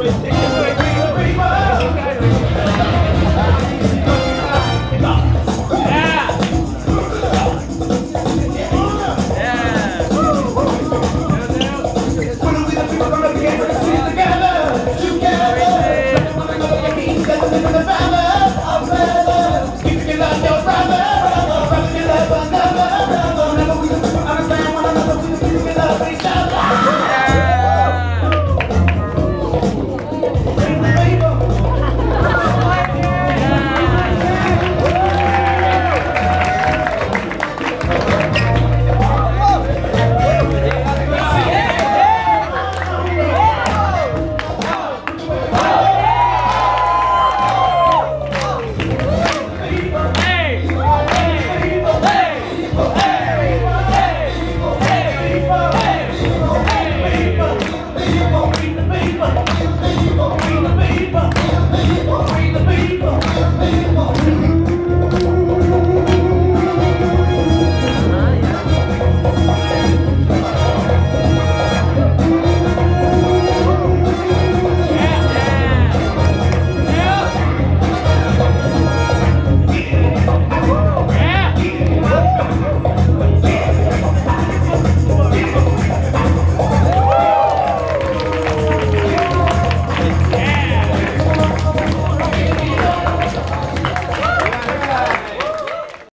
Wait,